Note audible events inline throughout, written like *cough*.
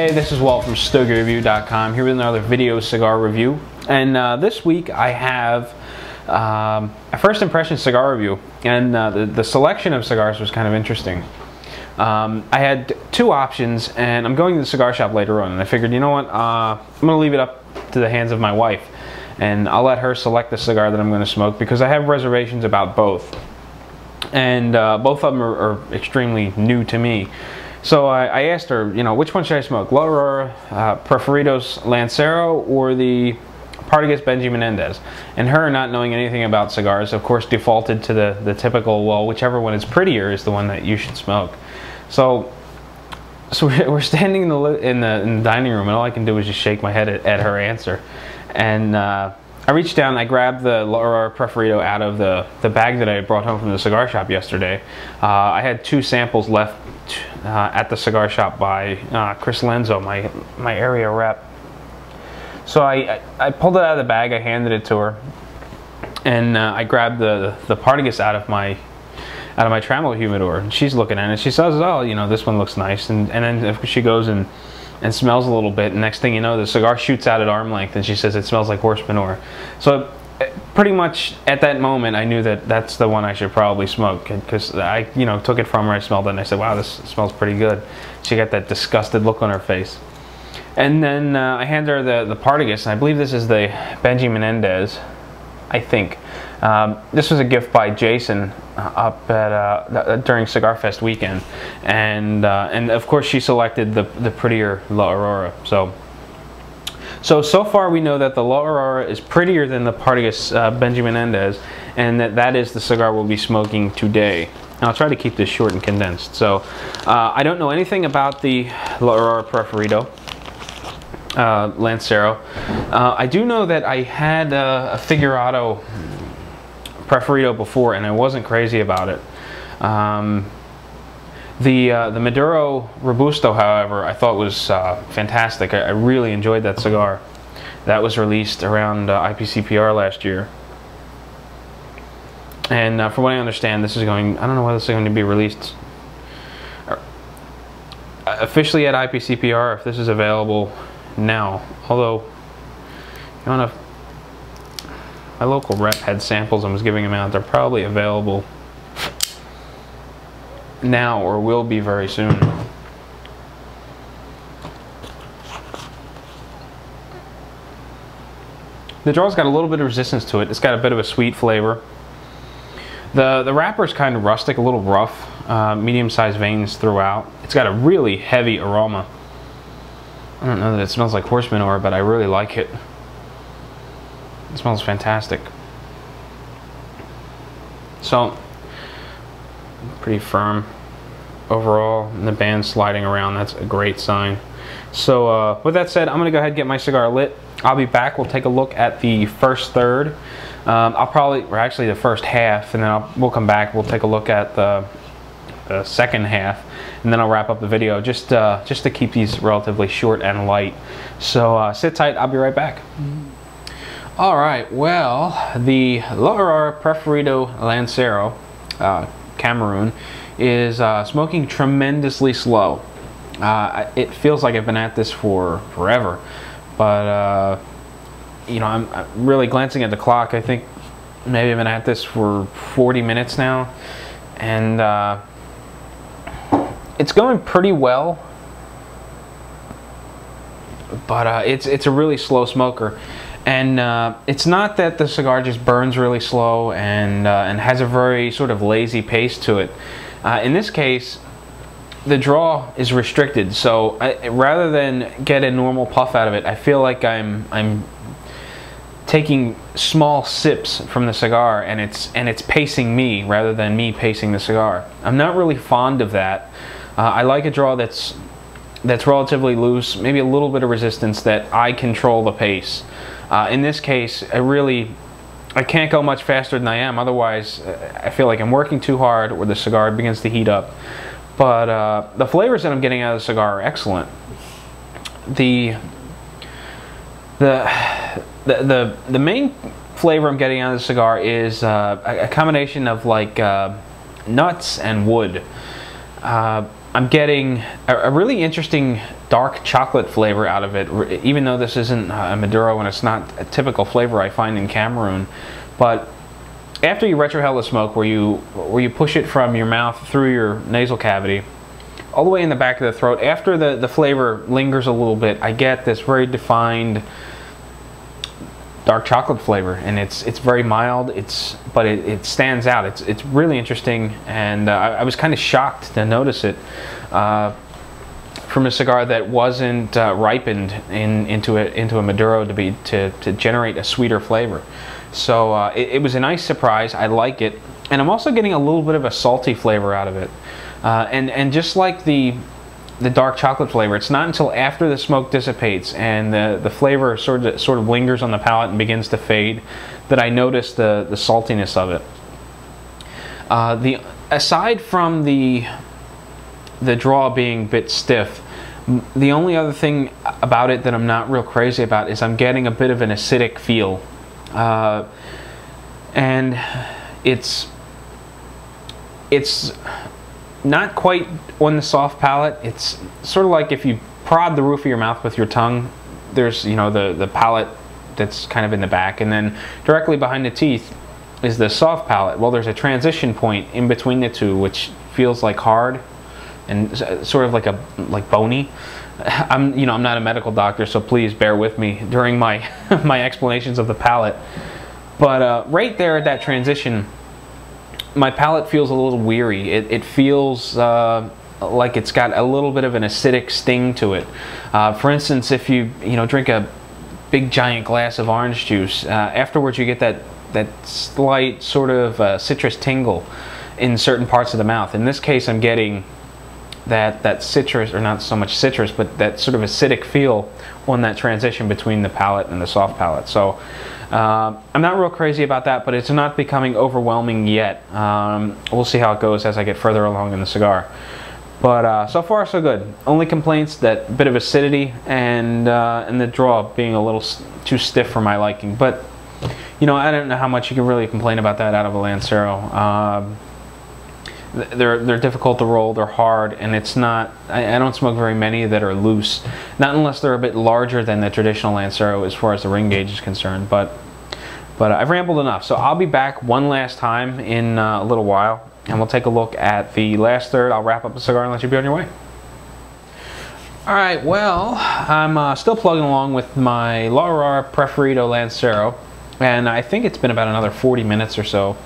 Hey, this is Walt from StogieReview.com here with another video cigar review. And uh, this week I have um, a first impression cigar review. And uh, the, the, selection of cigars was kind of interesting. Um, I had two options and I'm going to the cigar shop later on and I figured, you know what, uh, I'm going to leave it up to the hands of my wife. And I'll let her select the cigar that I'm going to smoke because I have reservations about both. And uh, both of them are, are extremely new to me. So I, I, asked her, you know, which one should I smoke? La Aurora, uh, Preferidos Lancero, or the Partagas Benji Menendez? And her, not knowing anything about cigars, of course, defaulted to the, the typical, well, whichever one is prettier is the one that you should smoke. So, so *laughs* we're standing in the, in the, in the dining room, and all I can do is just shake my head at, at her answer. And uh, I reached down, I grabbed the La Preferido out of the, the bag that I brought home from the cigar shop yesterday. Uh, I had two samples left uh, at the cigar shop by uh, Chris Lenzo, my, my area rep. So I, I pulled it out of the bag, I handed it to her, and uh, I grabbed the, the, the Partagas out of my out of my Trammel humidor, and she's looking at it. She says, "Oh, you know, this one looks nice." And and then she goes and and smells a little bit, and next thing you know, the cigar shoots out at arm length, and she says it smells like horse manure. So pretty much at that moment I knew that that's the one I should probably smoke because I you know took it from her I smelled it and I said wow this smells pretty good. She got that disgusted look on her face. And then uh, I handed her the, the Partagas and I believe this is the Benji Menendez I think um, this was a gift by Jason uh, up at uh, during Cigar Fest weekend and uh, and of course she selected the, the prettier La Aurora so so, so far we know that the La Aurora is prettier than the Partagas uh, Benji Menendez, and that that is the cigar we'll be smoking today. And I'll try to keep this short and condensed. So, uh, I don't know anything about the La Aurora Preferido. Uh, Lancero. Uh, I do know that I had a Figurado Preferido before and I wasn't crazy about it. Um, the, uh, the Maduro Robusto, however, I thought was uh, fantastic. I, I, really enjoyed that cigar. That was released around uh, IPCPR last year. And uh, from what I understand, this is going, I don't know whether this is going to be released uh, officially at IPCPR, if this is available now. Although, you know, my local rep had samples and was giving them out. They're probably available now or will be very soon. The draw's got a little bit of resistance to it. It's got a bit of a sweet flavor. The, the wrapper is kind of rustic, a little rough, uh, medium-sized veins throughout. It's got a really heavy aroma. I don't know that it smells like horse manure, but I really like it. It smells fantastic. So, pretty firm. Overall and the band sliding around. That's a great sign. So uh, with that said I'm gonna go ahead and get my cigar lit. I'll be back. We'll take a look at the first third. Um, I'll probably or actually the first half and then I'll, we'll come back. We'll take a look at the, the second half and then I'll wrap up the video just uh, just to keep these relatively short and light. So uh, sit tight. I'll be right back all right well the La Aurora Preferido Lancero uh, Cameroon is uh, smoking tremendously slow. Uh, it feels like I've been at this for forever, but uh, you know, I'm, I'm, really glancing at the clock. I think maybe I've been at this for 40 minutes now, and uh, it's going pretty well. But uh, it's it's a really slow smoker, and uh, it's not that the cigar just burns really slow and and has a very sort of lazy pace to it. Uh, in this case, the draw is restricted, so I, rather than get a normal puff out of it, I feel like I'm I'm taking small sips from the cigar, and it's and it's pacing me rather than me pacing the cigar. I'm not really fond of that. Uh, I like a draw that's that's relatively loose, maybe a little bit of resistance that I control the pace. Uh, in this case, I really I can't go much faster than I am. Otherwise, uh, I feel like I'm working too hard or the cigar begins to heat up. But uh, the flavors that I'm getting out of the cigar are excellent. The, the, the, the, the main flavor I'm getting out of the cigar is uh, a, combination of like uh, nuts and wood. Uh, I'm getting a, a, really interesting dark chocolate flavor out of it, even though this isn't a Maduro and it's not a typical flavor I find in Cameroon. But after you retrohale the smoke, where you where you push it from your mouth through your nasal cavity, all the way in the back of the throat, after the, the flavor lingers a little bit, I get this very defined dark chocolate flavor and it's it's very mild. It's but it, it stands out. It's it's really interesting and uh, I, I, was kind of shocked to notice it uh, from a cigar that wasn't uh, ripened in, into a into a maduro to be to, to generate a sweeter flavor. So uh, it, it, was a nice surprise. I like it. And I'm also getting a little bit of a salty flavor out of it. Uh, and and just like the the dark chocolate flavor. It's not until after the smoke dissipates and the, the flavor sort of, sort of lingers on the palate and begins to fade that I notice the, the saltiness of it. Uh, the aside from the the draw being a bit stiff, the only other thing about it that I'm not real crazy about is I'm getting a bit of an acidic feel, uh, and it's it's not quite on the soft palate. It's sort of like if you prod the roof of your mouth with your tongue, there's, you know, the, the palate that's kind of in the back. And then directly behind the teeth is the soft palate. Well, there's a transition point in between the two, which feels like hard and sort of like a like bony. *laughs* I'm you know I'm not a medical doctor, so please bear with me during my *laughs* my explanations of the palate. But uh, right there at that transition, my palate feels a little weary. It, it feels uh, like it's got a little bit of an acidic sting to it. Uh, for instance, if you you know drink a big giant glass of orange juice, uh, afterwards you get that that slight sort of uh, citrus tingle in certain parts of the mouth. In this case, I'm getting that that citrus, or not so much citrus, but that sort of acidic feel on that transition between the palate and the soft palate. So uh, I'm not real crazy about that, but it's not becoming overwhelming yet. Um, we'll see how it goes as I get further along in the cigar. But uh, so far, so good. Only complaints that bit of acidity and uh, and the draw being a little too stiff for my liking. But you know, I don't know how much you can really complain about that out of a Lancero. Um, they're they're difficult to roll. They're hard, and it's not. I, I, don't smoke very many that are loose. Not unless they're a bit larger than the traditional Lancero as far as the ring gauge is concerned. But but I've rambled enough. So I'll be back one last time in uh, a little while, and we'll take a look at the last third. I'll wrap up the cigar and let you be on your way. All right. Well, I'm uh, still plugging along with my La Aurora Preferido Lancero, and I think it's been about another 40 minutes or so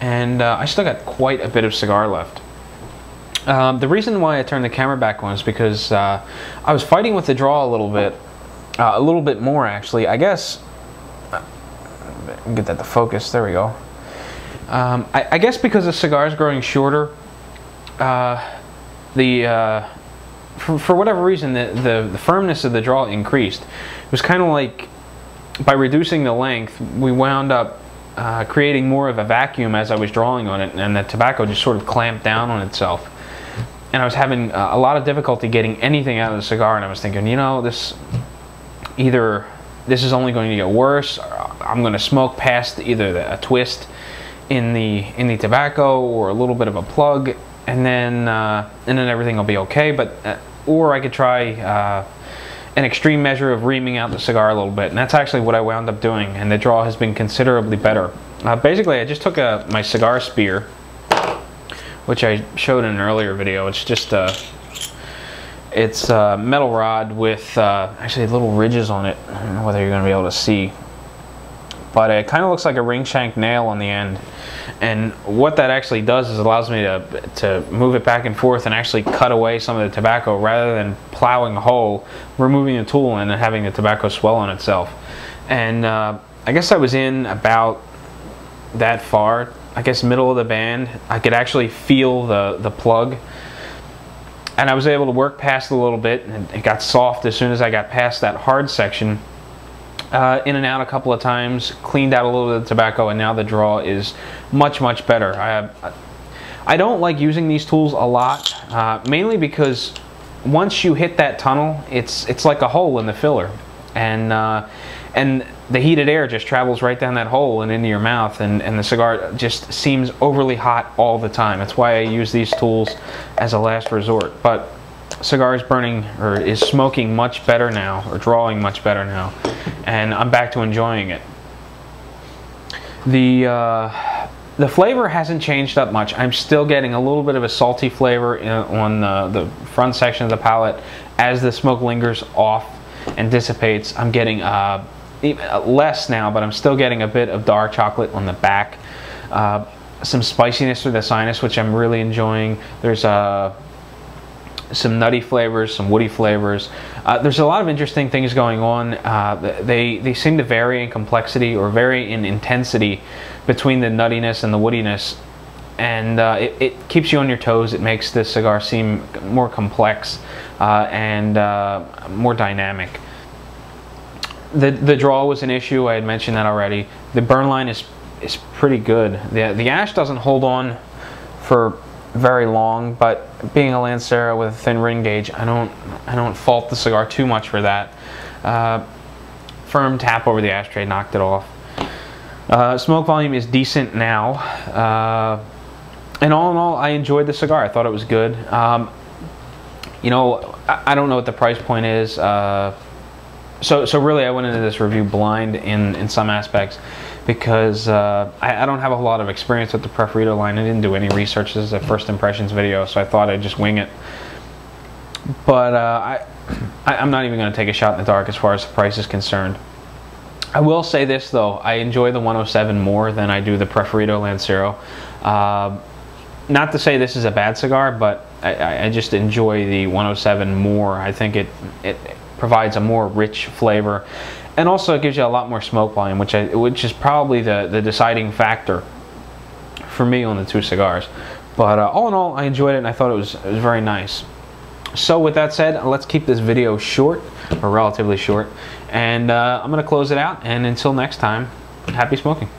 and uh, I still got quite a bit of cigar left. Um, the reason why I turned the camera back on is because uh, I was fighting with the draw a little bit, uh, a little bit more actually. I guess, uh, get that to focus, there we go. Um, I, I, guess because the cigar is growing shorter, uh, the uh, for, for, whatever reason the, the, the firmness of the draw increased. It was kind of like by reducing the length, we wound up uh, creating more of a vacuum as I was drawing on it, and the tobacco just sort of clamped down on itself. And I was having uh, a lot of difficulty getting anything out of the cigar, and I was thinking, you know, this either this is only going to get worse, I'm going to smoke past either the, a twist in the in the tobacco or a little bit of a plug, and then uh, and then everything will be okay. But uh, or I could try uh, an extreme measure of reaming out the cigar a little bit, and that's actually what I wound up doing, and the draw has been considerably better. Uh, basically, I just took a, my cigar spear, which I showed in an earlier video. It's just a, it's a metal rod with uh, actually little ridges on it. I don't know whether you're going to be able to see, but it kind of looks like a ring shank nail on the end. And what that actually does is allows me to, to move it back and forth and actually cut away some of the tobacco rather than plowing a hole, removing the tool and having the tobacco swell on itself. And uh, I guess I was in about that far, I guess middle of the band. I could actually feel the, the plug. And I was able to work past a little bit and it got soft as soon as I got past that hard section uh, in and out a couple of times, cleaned out a little bit of tobacco, and now the draw is much, much better. I, I don't like using these tools a lot, uh, mainly because once you hit that tunnel, it's it's like a hole in the filler, and uh, and the heated air just travels right down that hole and into your mouth, and, and the cigar just seems overly hot all the time. That's why I use these tools as a last resort. But cigar is burning or is smoking much better now or drawing much better now and I'm back to enjoying it. The uh, the flavor hasn't changed that much. I'm still getting a little bit of a salty flavor in, on the, the front section of the palate as the smoke lingers off and dissipates. I'm getting uh, uh, less now, but I'm still getting a bit of dark chocolate on the back. Uh, some spiciness through the sinus, which I'm really enjoying. There's uh, some nutty flavors, some woody flavors. Uh, there's a lot of interesting things going on. Uh, they, they seem to vary in complexity or vary in intensity between the nuttiness and the woodiness. And uh, it, it, keeps you on your toes. It makes this cigar seem more complex uh, and uh, more dynamic. The, the draw was an issue. I had mentioned that already. The burn line is, is pretty good. The, the ash doesn't hold on for very long, but being a Lancero with a thin ring gauge, I don't I don't fault the cigar too much for that. Uh, firm tap over the ashtray knocked it off. Uh, smoke volume is decent now. Uh, and all in all, I enjoyed the cigar. I thought it was good. Um, you know, I, I, don't know what the price point is. Uh, so, so really, I went into this review blind in, in some aspects because uh, I, I, don't have a lot of experience with the Preferido line. I didn't do any research. This is a first impressions video, so I thought I'd just wing it. But uh, I, I, am not even going to take a shot in the dark as far as the price is concerned. I will say this though, I enjoy the 107 more than I do the Preferido Lancero. Uh, not to say this is a bad cigar, but I, I, just enjoy the 107 more. I think it, it provides a more rich flavor and also it gives you a lot more smoke volume, which I, which is probably the the deciding factor for me on the two cigars. But uh, all in all, I enjoyed it and I thought it was it was very nice. So with that said, let's keep this video short or relatively short, and uh, I'm gonna close it out. And until next time, happy smoking.